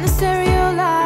The stereo loud,